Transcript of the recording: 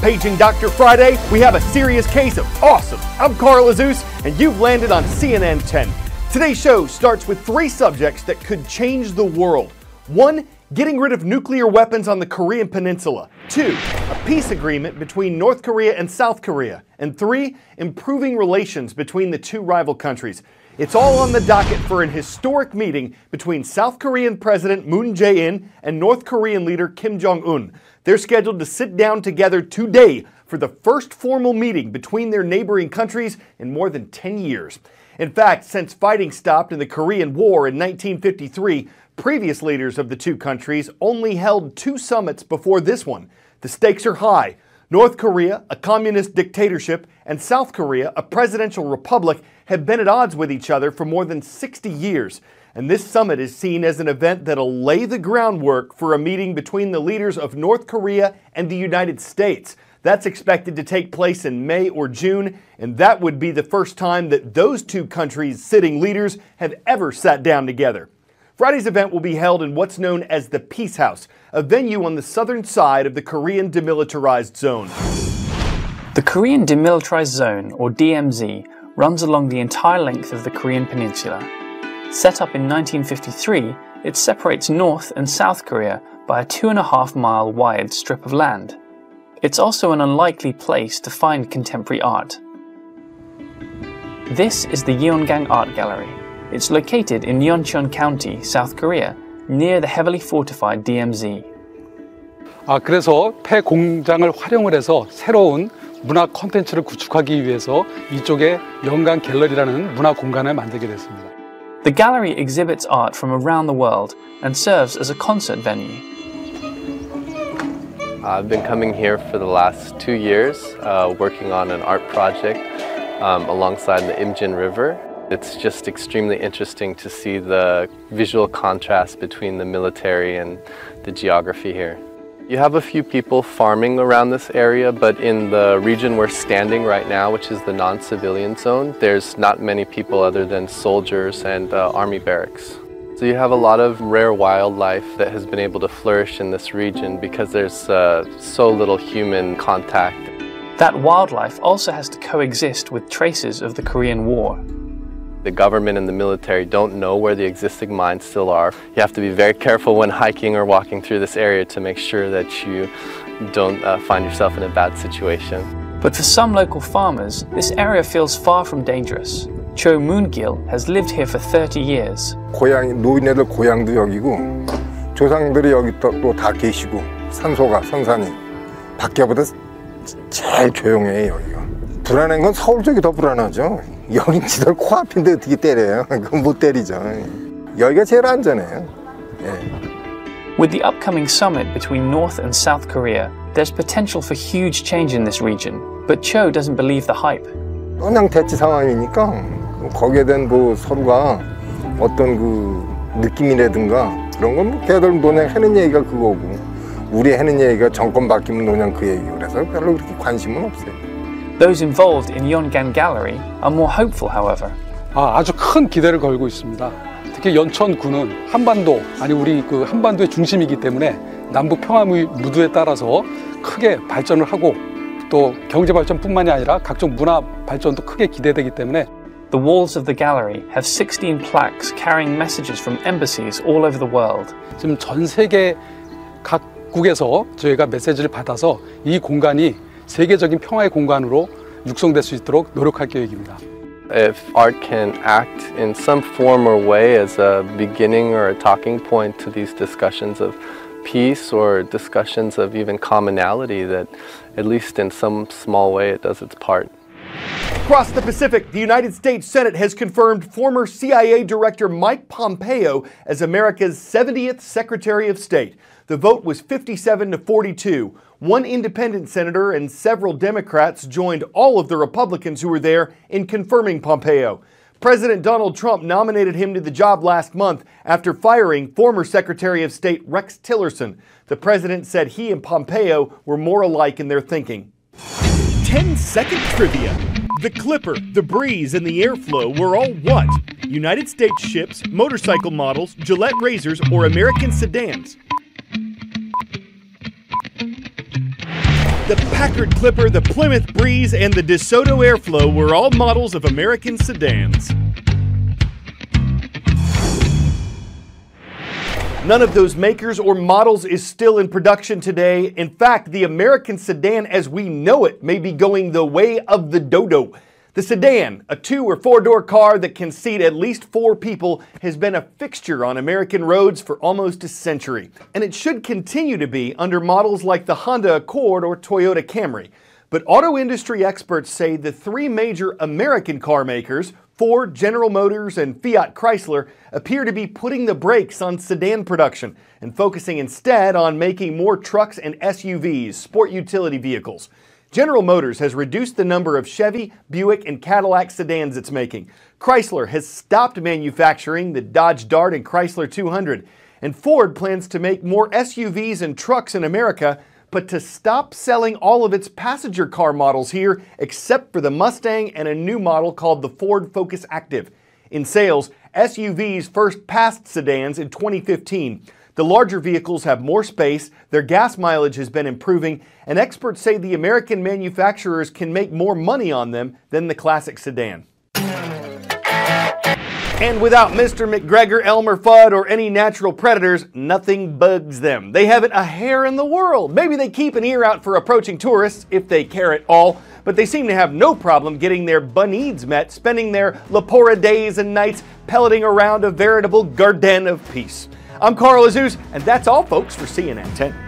Paging Dr. Friday, we have a serious case of awesome. I'm Carl Azuz, and you've landed on CNN 10. Today's show starts with three subjects that could change the world. One, getting rid of nuclear weapons on the Korean Peninsula. Two, a peace agreement between North Korea and South Korea. And three, improving relations between the two rival countries. It's all on the docket for an historic meeting between South Korean President Moon Jae-in and North Korean leader Kim Jong-un. They're scheduled to sit down together today for the first formal meeting between their neighboring countries in more than 10 years. In fact, since fighting stopped in the Korean War in 1953, previous leaders of the two countries only held two summits before this one. The stakes are high. North Korea, a communist dictatorship, and South Korea, a presidential republic, have been at odds with each other for more than 60 years. And this summit is seen as an event that'll lay the groundwork for a meeting between the leaders of North Korea and the United States. That's expected to take place in May or June, and that would be the first time that those two countries' sitting leaders have ever sat down together. Friday's event will be held in what's known as the Peace House, a venue on the southern side of the Korean Demilitarized Zone. The Korean Demilitarized Zone, or DMZ, runs along the entire length of the Korean Peninsula. Set up in 1953, it separates North and South Korea by a two and a half mile wide strip of land. It's also an unlikely place to find contemporary art. This is the Yeongang Art Gallery. It's located in Yeoncheon County, South Korea, near the heavily fortified DMZ. 아, 그래서 폐 공장을 활용을 해서 새로운 문화 콘텐츠를 구축하기 위해서 이쪽에 영광 갤러리라는 문화 공간을 만들게 됐습니다. The gallery exhibits art from around the world and serves as a concert venue. I've been coming here for the last two years, uh, working on an art project um, alongside the Imjin River. It's just extremely interesting to see the visual contrast between the military and the geography here. You have a few people farming around this area, but in the region we're standing right now, which is the non-civilian zone, there's not many people other than soldiers and uh, army barracks. So you have a lot of rare wildlife that has been able to flourish in this region because there's uh, so little human contact. That wildlife also has to coexist with traces of the Korean War. The government and the military don't know where the existing mines still are. You have to be very careful when hiking or walking through this area to make sure that you don't uh, find yourself in a bad situation. But for some local farmers, this area feels far from dangerous. Cho Moon-gil has lived here for 30 years. 고향 노인네들 고향도 여기고 조상들이 여기 또 다 계시고 산소가 선산이 밖에보다 제일 조용해요 여기가 불안한 건 서울 쪽이 더 불안하죠 여긴 지들 코앞인데 어떻게 때려요 그건 못 때리죠 여기가 제일 안전해요 예. With the upcoming summit between North and South Korea, there's potential for huge change in this region, but Cho doesn't believe the hype. 그냥 대치 상황이니까 거기에 대한 뭐 서로가 어떤 그 느낌이라든가 그런 건뭐 걔들 논의하는 얘기가 그거고 우리 하는 얘기가 정권 바뀌면 논의 그 얘기 그래서 별로 그렇게 관심은 없어요. Those involved in Yongan Gallery are more hopeful, however. 아, 아주 큰 기대를 걸고 있습니다. 특히 연천군은 한반도, 아니 우리 그 한반도의 중심이기 때문에 남북 평화 무드에 따라서 크게 발전을 하고 또 경제 발전뿐만이 아니라 각종 문화 발전도 크게 기대되기 때문에 The walls of the gallery have 16 plaques carrying messages from embassies all over the world. 지금 전 세계 각국에서 저희가 메시지를 받아서 이 공간이 세계적인 평화의 공간으로 육성될 수 있도록 노력할 계획입니다. If art can act in some form or way as a beginning or a talking point to these discussions of peace or discussions of even commonality, that at least in some small way it does its part. Across the Pacific, the United States Senate has confirmed former CIA Director Mike Pompeo as America's 70th Secretary of State. The vote was 57 to 42. One independent senator and several Democrats joined all of the Republicans who were there in confirming Pompeo. President Donald Trump nominated him to the job last month after firing former Secretary of State Rex Tillerson. The president said he and Pompeo were more alike in their thinking. 10 second trivia. The Clipper, the Breeze, and the Airflow were all what? United States ships, motorcycle models, Gillette razors, or American sedans? The Packard Clipper, the Plymouth Breeze, and the DeSoto Airflow were all models of American sedans. None of those makers or models is still in production today. In fact, the American sedan as we know it may be going the way of the dodo. The sedan, a two or four door car that can seat at least four people, has been a fixture on American roads for almost a century. And it should continue to be under models like the Honda Accord or Toyota Camry. But auto industry experts say the three major American car makers, Ford, General Motors, and Fiat Chrysler, appear to be putting the brakes on sedan production and focusing instead on making more trucks and SUVs, sport utility vehicles. General Motors has reduced the number of Chevy, Buick, and Cadillac sedans it's making. Chrysler has stopped manufacturing the Dodge Dart and Chrysler 200. And Ford plans to make more SUVs and trucks in America, but to stop selling all of its passenger car models here, except for the Mustang and a new model called the Ford Focus Active. In sales, SUVs first passed sedans in 2015. The larger vehicles have more space, their gas mileage has been improving, and experts say the American manufacturers can make more money on them than the classic sedan. And without Mr. McGregor, Elmer Fudd, or any natural predators, nothing bugs them. They haven't a hair in the world. Maybe they keep an ear out for approaching tourists, if they care at all, but they seem to have no problem getting their needs met, spending their leporine days and nights pelleting around a veritable garden of peace. I'm Carl Azuz, and that's all, folks, for CNN 10.